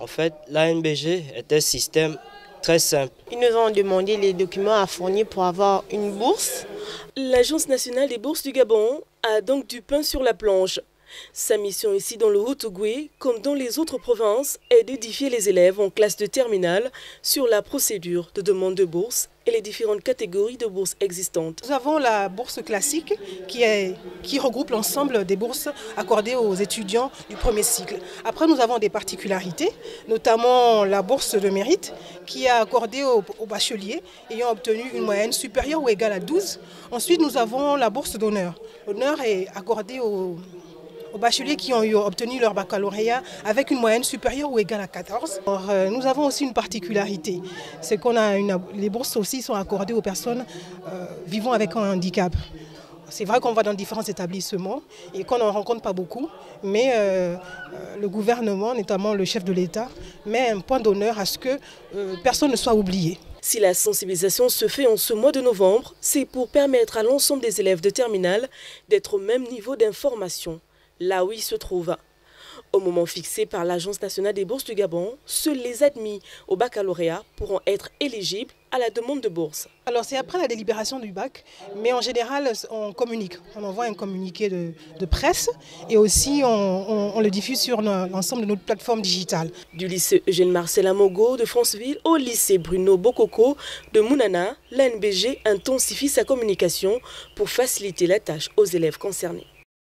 En fait, l'ANBG est un système très simple. Ils nous ont demandé les documents à fournir pour avoir une bourse. L'Agence nationale des bourses du Gabon a donc du pain sur la planche. Sa mission ici dans le Haut-Ogooué, comme dans les autres provinces, est d'édifier les élèves en classe de terminale sur la procédure de demande de bourse et les différentes catégories de bourses existantes. Nous avons la bourse classique qui, regroupe l'ensemble des bourses accordées aux étudiants du premier cycle. Après, nous avons des particularités, notamment la bourse de mérite qui est accordée aux, aux bacheliers ayant obtenu une moyenne supérieure ou égale à 12. Ensuite, nous avons la bourse d'honneur. L'honneur est accordé aux aux bacheliers qui ont eu, obtenu leur baccalauréat avec une moyenne supérieure ou égale à 14. euh, nous avons aussi une particularité, c'est qu'on a une, les bourses aussi sont accordées aux personnes euh, vivant avec un handicap. C'est vrai qu'on va dans différents établissements et qu'on n'en rencontre pas beaucoup, mais euh, le gouvernement, notamment le chef de l'État, met un point d'honneur à ce que personne ne soit oublié. Si la sensibilisation se fait en ce mois de novembre, c'est pour permettre à l'ensemble des élèves de terminale d'être au même niveau d'information là où ils se trouvent. Au moment fixé par l'Agence nationale des bourses du Gabon, seuls les admis au baccalauréat pourront être éligibles à la demande de bourse. Alors c'est après la délibération du bac, mais en général on communique. On envoie un communiqué de, de presse et aussi on, on, on le diffuse sur l'ensemble de notre plateforme digitale. Du lycée Eugène Marcel Amogo de Franceville au lycée Bruno Bokoko de Mounana, l'ANBG intensifie sa communication pour faciliter la tâche aux élèves concernés.